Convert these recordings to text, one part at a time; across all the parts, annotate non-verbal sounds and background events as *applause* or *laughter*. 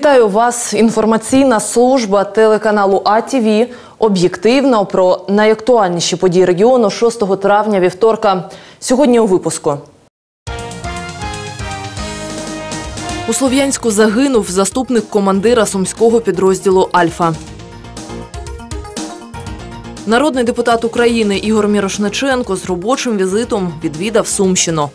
Вітаю вас. Інформаційна служба телеканалу АТВ. Об'єктивно про найактуальніші події регіону 6 травня вівторка. Сьогодні у випуску. У Слов'янську загинув заступник командира сумського підрозділу Альфа. Народний депутат України Ігор Мірошниченко з робочим візитом відвідав Сумщину.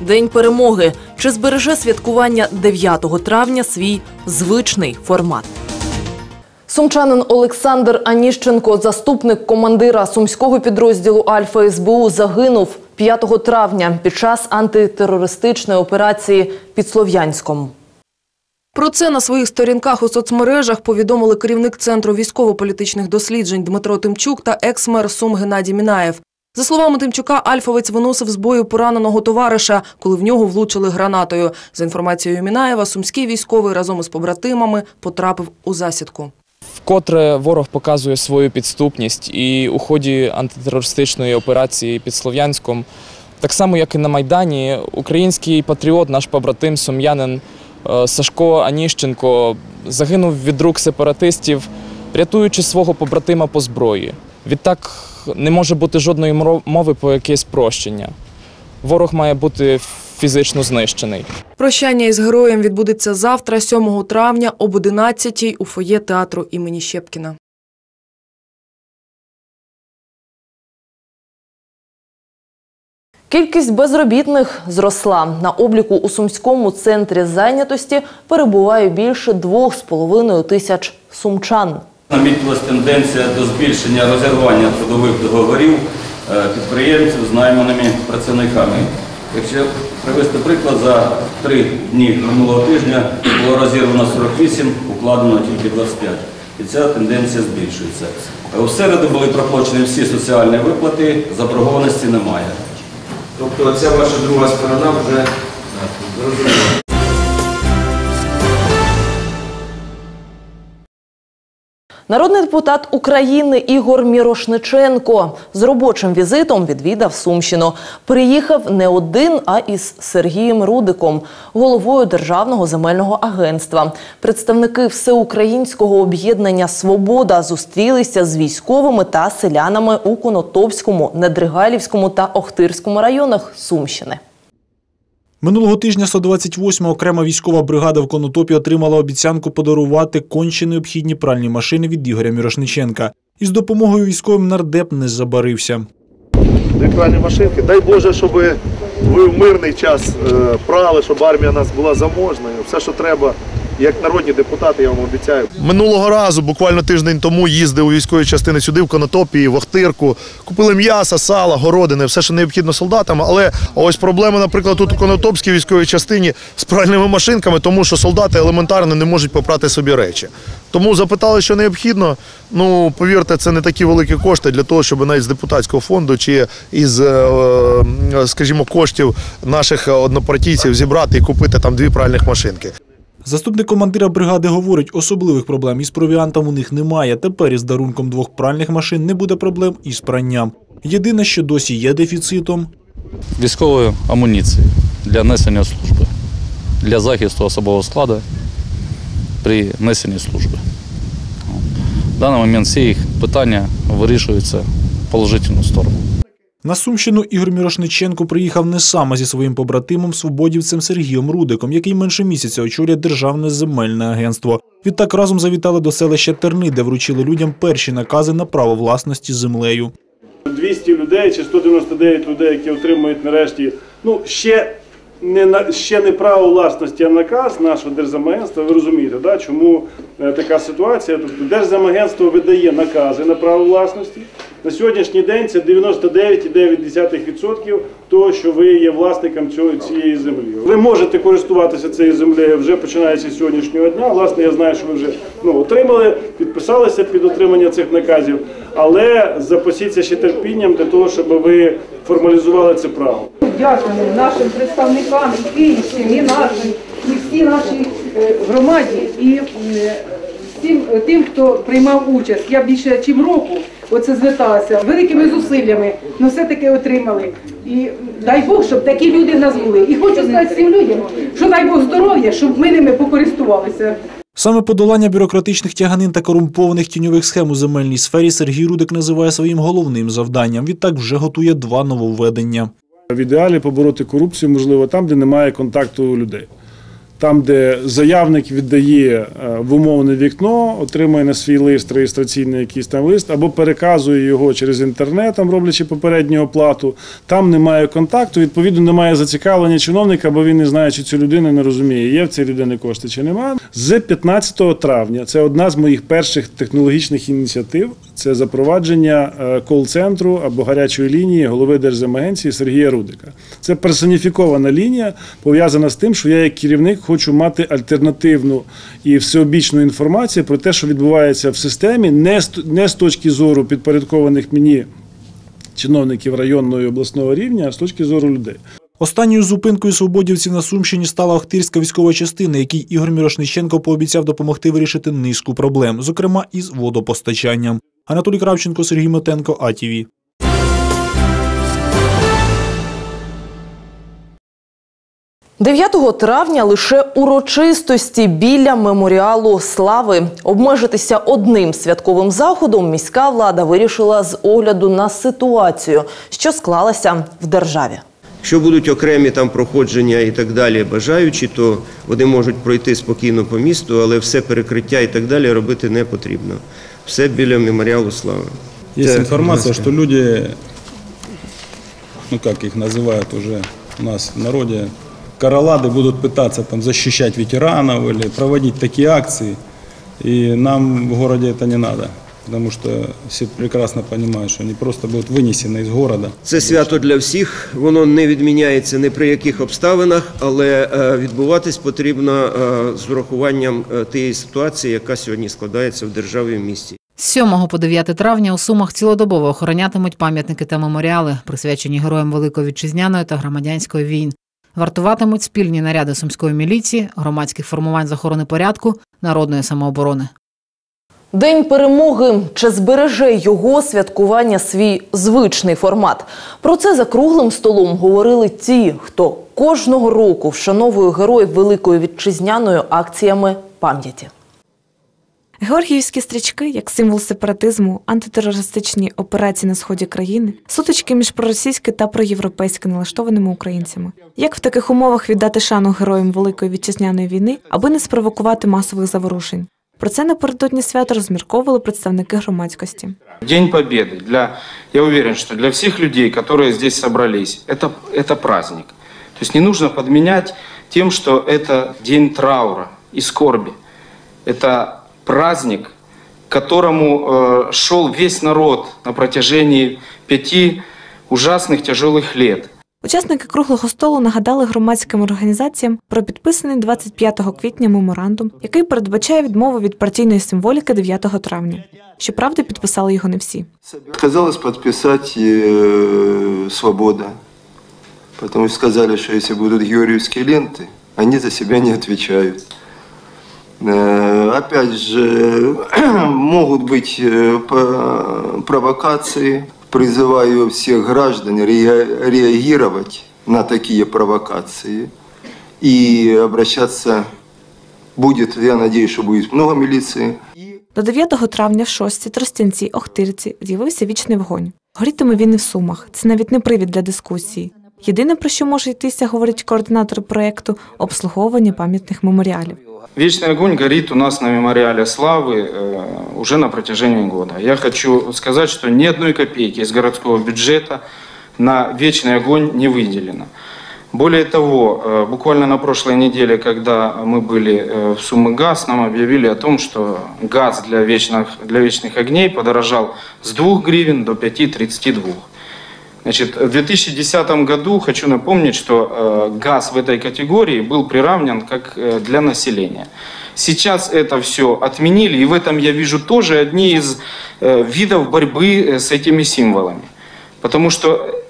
День перемоги. Чи збереже святкування 9 травня свій звичний формат? Сумчанин Олександр Аніщенко, заступник командира сумського підрозділу Альфа СБУ, загинув 5 травня під час антитерористичної операції під Слов'янськом. Про це на своїх сторінках у соцмережах повідомили керівник Центру військово-політичних досліджень Дмитро Тимчук та екс-мер Сум Геннадій Мінаєв. За словами Тимчука, Альфовець виносив з бою пораненого товариша, коли в нього влучили гранатою. За інформацією Мінаєва, сумський військовий разом із побратимами потрапив у засідку. Вкотре ворог показує свою підступність і у ході антитерористичної операції під Слов'янськом, так само як і на Майдані, український патріот, наш побратим, сум'янин е, Сашко Аніщенко загинув від рук сепаратистів, рятуючи свого побратима по зброї. Відтак не може бути жодної мови про якесь прощення. Ворог має бути фізично знищений. Прощання із героєм відбудеться завтра, 7 травня, об 11 у фоє театру імені Щепкіна. Кількість безробітних зросла. На обліку у Сумському центрі зайнятості перебуває більше 2,5 тисяч сумчан. Намітилась тенденція до збільшення розірвання трудових договорів е, підприємців з найманими працівниками. Якщо привести приклад, за три дні минулого тижня було розірвано 48, укладено тільки 25. І ця тенденція збільшується. Е, У середу були проплачені всі соціальні виплати, заборгованості немає. Тобто ця ваша друга сторона вже зрозуміла. Народний депутат України Ігор Мірошниченко з робочим візитом відвідав Сумщину. Приїхав не один, а із Сергієм Рудиком, головою Державного земельного агентства. Представники всеукраїнського об'єднання Свобода зустрілися з військовими та селянами у Конотопському, Недригалівському та Охтирському районах Сумщини. Минулого тижня 128-ма окрема військова бригада в Конотопі отримала обіцянку подарувати конче необхідні пральні машини від Ігоря Мірошниченка. І з допомогою військовим нардеп не забарився. Пральні машинки. Дай Боже, щоб ви в мирний час е, прали, щоб армія нас була заможною. Все, що треба, як народні депутати, я вам обіцяю. Минулого разу, буквально тиждень тому, їздив у військові частини сюди, в Конотопі, в Охтирку. Купили м'яса, сала, городини, все, що необхідно солдатам. Але ось проблема, наприклад, тут у Конотопській військовій частині з пральними машинками, тому що солдати елементарно не можуть попрати собі речі. Тому запитали, що необхідно. Ну, повірте, це не такі великі кошти для того, щоб навіть з депутатського фонду чи із, е, е, скажімо, коштів наших однопартійців зібрати і купити там дві пральних машинки. Заступник командира бригади говорить, особливих проблем із провіантом у них немає. Тепер із дарунком двох пральних машин не буде проблем із пранням. Єдине, що досі є дефіцитом, військової амуніції для несення служби, для захисту особового складу при несенні служби. В даний момент всі їх питання вирішуються в положительну сторону. На Сумщину Ігор Мірошниченко приїхав не сам, а зі своїм побратимом свободівцем Сергієм Рудиком, який менше місяця очолює Державне земельне агентство. Відтак разом завітали до селища Терни, де вручили людям перші накази на право власності землею. 200 людей чи 199 людей, які отримують нарешті, ну ще не на ще не право власності, а наказ нашого держземагентства. Ви розумієте, да, чому е, така ситуація? Тобто Держземагентство видає накази на право власності. На сьогоднішній день це 99,9% того, що ви є власником цього, цієї землі. Ви можете користуватися цією землею вже починаючи з сьогоднішнього дня. Власне, я знаю, що ви вже ну, отримали, підписалися під отримання цих наказів, але запасіться ще терпінням для того, щоб ви формалізували це право. Дякуємо нашим представникам і київським, і нашим, і всій нашій е, громаді, і е, всім тим, хто приймав участь. Я більше ніж року оце зверталася великими зусиллями, але все-таки отримали. І дай Бог, щоб такі люди нас були. І хочу сказати всім людям, що дай Бог здоров'я, щоб ми ними покористувалися. Саме подолання бюрократичних тяганин та корумпованих тіньових схем у земельній сфері Сергій Рудик називає своїм головним завданням. Відтак вже готує два нововведення. В ідеалі побороти корупцію можливо там, де немає контакту людей. Там, де заявник віддає е, в умовне вікно, отримує на свій лист реєстраційний якийсь там лист, або переказує його через інтернет, там роблячи попередню оплату. Там немає контакту, відповідно, немає зацікавлення чиновника, бо він не знає, чи цю людину не розуміє, є в цій людини кошти чи немає. З 15 травня це одна з моїх перших технологічних ініціатив. Це запровадження е, кол-центру або гарячої лінії голови Держземагенції Сергія Рудика. Це персоніфікована лінія, пов'язана з тим, що я як керівник хочу мати альтернативну і всеобічну інформацію про те, що відбувається в системі, не з, не з точки зору підпорядкованих мені чиновників районного і обласного рівня, а з точки зору людей. Останньою зупинкою свободівців на Сумщині стала Охтирська військова частина, якій Ігор Мірошниченко пообіцяв допомогти вирішити низку проблем, зокрема із водопостачанням. Анатолій Кравченко, Сергій Метенко, АТВ. – 9 травня лише урочистості біля меморіалу слави. Обмежитися одним святковим заходом міська влада вирішила з огляду на ситуацію, що склалася в державі. Якщо будуть окремі там проходження і так далі бажаючі, то вони можуть пройти спокійно по місту, але все перекриття і так далі робити не потрібно. Все біля меморіалу слави. Да, информация, Настя. люди, ну как их называют уже у нас в народе, королады будут пытаться там защищать ветеранов или проводить такие акции. И нам в городе это не надо, потому что все прекрасно понимают, что они просто будут вынесены из города. Це свято для всіх, воно не відміняється ні при яких обставинах, але е, відбуватись потрібно е, з урахуванням е, тієї ситуації, яка сьогодні складається в державі і в місті. З 7 по 9 травня у Сумах цілодобово охоронятимуть пам'ятники та меморіали, присвячені героям Великої Вітчизняної та громадянської війн. Вартуватимуть спільні наряди сумської міліції, громадських формувань з охорони порядку, народної самооборони. День перемоги чи збереже його святкування свій звичний формат. Про це за круглим столом говорили ті, хто кожного року вшановує героїв Великої Вітчизняної акціями пам'яті. Георгіївські стрічки, як символ сепаратизму, антитерористичні операції на сході країни, сутички між проросійськи та проєвропейськи налаштованими українцями. Як в таких умовах віддати шану героям Великої вітчизняної війни, аби не спровокувати масових заворушень? Про це напередодні свята розмірковували представники громадськості. День Победы. Для, я уверен, что для всех людей, которые здесь собрались, это, это праздник. То есть не нужно подменять тем, что это день траура и скорби. Это праздник, к которому э, шел весь народ на протяжении пяти ужасных тяжелых лет. Учасники круглого столу нагадали громадським організаціям про підписаний 25 квітня меморандум, який передбачає відмову від партійної символіки 9 травня. Щоправда, підписали його не всі. Отказалась подписать э, «Свобода», потому что сказали, что если будут георгиевские ленты, они за себя не отвечают. Э, Опять же, *clears throat* могут быть э, по- провокации. Призываю всех граждан ре- реагировать на такие провокации и обращаться будет, я надеюсь, что будет много милиции, До 9 травня в Шостці, Тростянці, Охтирці з'явився вічний вогонь. Горітиме він і в Сумах. Це навіть не привід для дискусії. Єдине, про що може йтися, говорить координатор проєкту – обслуговування пам'ятних меморіалів. Вечный огонь горит у нас на мемориале славы э, уже на протяжении года. Я хочу сказать, что ни одной копейки из городского бюджета на вечный огонь не выделено. Более того, э, буквально на прошлой неделе, когда мы были э, в Сумы ГАЗ, нам объявили о том, что газ для вечных, для вечных огней подорожал с 2 гривен до 5,32. Значит, в 2010 году хочу напомнить, что э, газ в этой категории был приравнен как э, для населения. Сейчас это все отменили, и в этом я вижу тоже одни из э, видов борьбы э, с этими символами. Потому что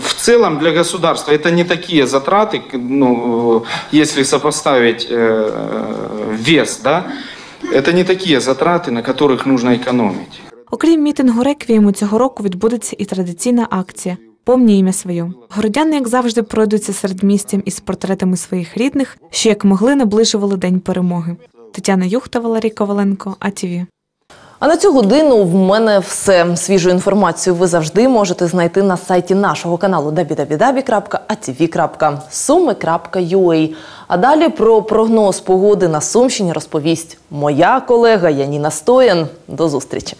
в целом для государства это не такие затраты, ну, э, если сопоставить э, вес, да, это не такие затраты, на которых нужно экономить. Окрім мітингу реквієму, цього року відбудеться і традиційна акція помні ім'я своє. Городяни, як завжди, пройдуться серед містям із портретами своїх рідних, що як могли наближували день перемоги. Тетяна Юхта, Валерій Коваленко, АТВ. А на цю годину в мене все. Свіжу інформацію ви завжди можете знайти на сайті нашого каналу www.atv.sumy.ua. А далі про прогноз погоди на Сумщині розповість моя колега Яніна Стоян. До зустрічі.